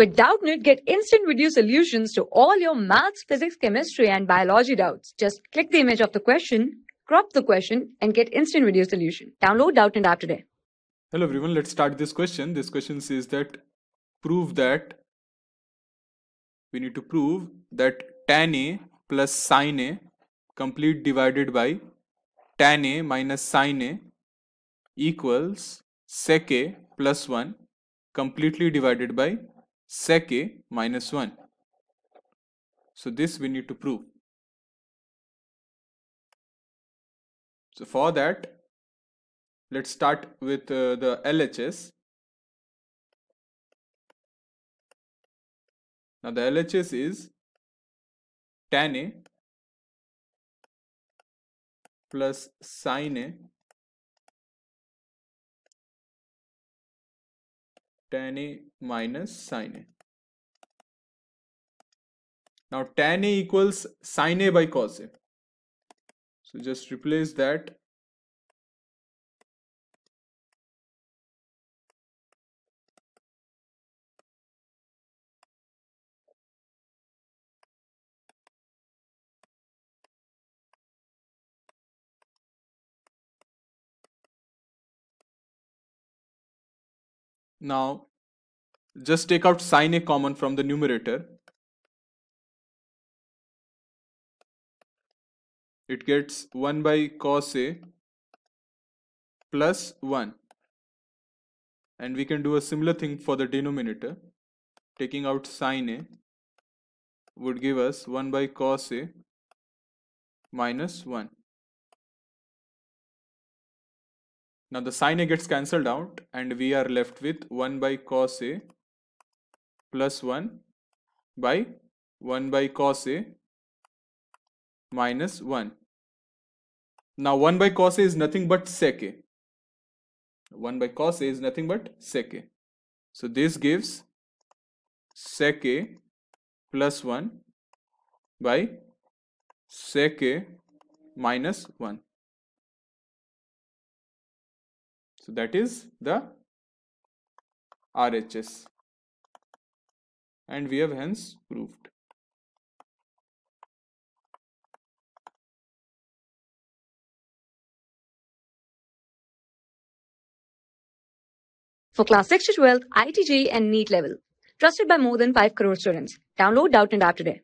With Doubtnut, get instant video solutions to all your maths, physics, chemistry, and biology doubts. Just click the image of the question, crop the question, and get instant video solution. Download Doubtnut app today. Hello everyone, let's start this question. This question says that prove that we need to prove that tan A plus sine A complete divided by tan A minus sine A equals sec A plus 1 completely divided by sec A minus 1. So this we need to prove. So for that, let's start with uh, the LHS. Now the LHS is tan A plus sine A tan A minus sine A. Now tan A equals sine A by cos A. So just replace that Now, just take out sine A common from the numerator. It gets 1 by cos A plus 1. And we can do a similar thing for the denominator. Taking out sine A would give us 1 by cos A minus 1. Now the sine A gets cancelled out and we are left with 1 by cos A plus 1 by 1 by cos A minus 1. Now 1 by cos A is nothing but sec A. 1 by cos A is nothing but sec A. So this gives sec A plus 1 by sec A minus 1. So that is the RHS and we have hence proved. For class 6 to 12, IIT JEE and NEET level. Trusted by more than 5 crore students. Download Doubtnut app today.